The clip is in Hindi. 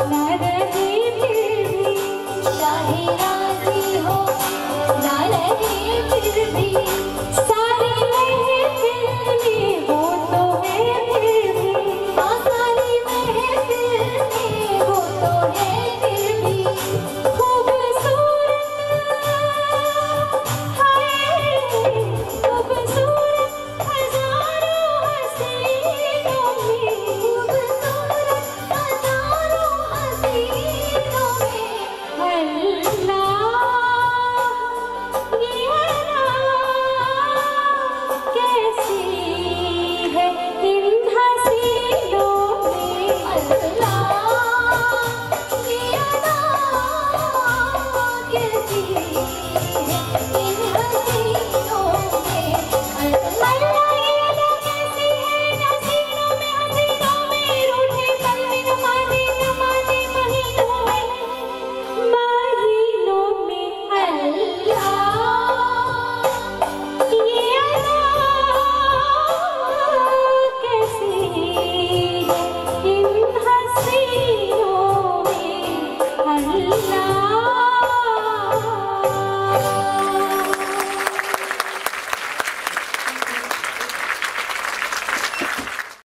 चाहे रहे फिर भी 爱心能